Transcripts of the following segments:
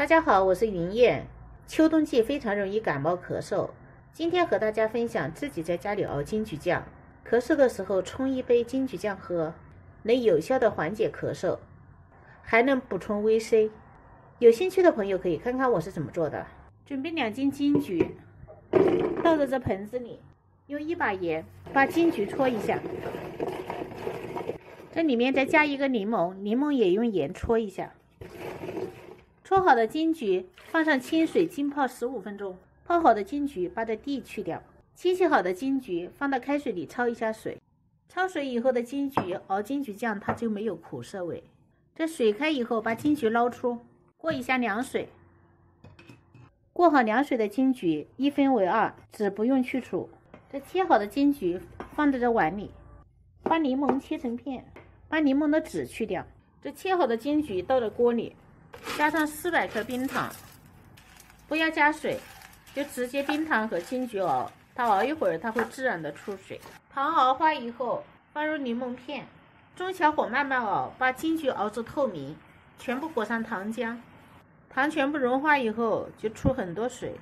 大家好，我是云燕。秋冬季非常容易感冒咳嗽，今天和大家分享自己在家里熬金桔酱，咳嗽的时候冲一杯金桔酱喝，能有效的缓解咳嗽，还能补充维 C。有兴趣的朋友可以看看我是怎么做的。准备两斤金桔，倒在这盆子里，用一把盐把金桔搓一下，这里面再加一个柠檬，柠檬也用盐搓一下。搓好的金桔放上清水浸泡十五分钟，泡好的金桔把这蒂去掉，清洗好的金桔放到开水里焯一下水，焯水以后的金桔熬金桔酱它就没有苦涩味。这水开以后把金桔捞出，过一下凉水，过好凉水的金桔一分为二，籽不用去除。这切好的金桔放在这碗里，把柠檬切成片，把柠檬的籽去掉。这切好的金桔倒到锅里。加上四百克冰糖，不要加水，就直接冰糖和金桔熬。它熬一会儿，它会自然的出水。糖熬化以后，放入柠檬片，中小火慢慢熬，把金桔熬至透明，全部裹上糖浆。糖全部融化以后，就出很多水。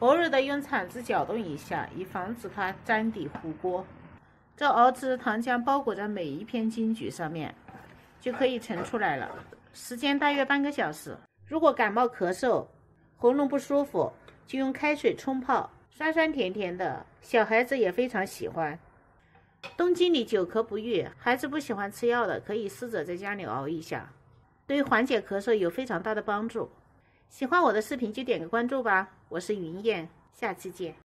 偶尔的用铲子搅动一下，以防止它粘底糊锅。这熬制的糖浆包裹在每一片金桔上面，就可以盛出来了。时间大约半个小时。如果感冒咳嗽、喉咙不舒服，就用开水冲泡，酸酸甜甜的，小孩子也非常喜欢。冬季里久咳不愈，孩子不喜欢吃药的，可以试着在家里熬一下，对缓解咳嗽有非常大的帮助。喜欢我的视频就点个关注吧，我是云燕，下期见。